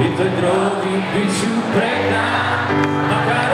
Pentru o vin, vin și-o pregna Măcar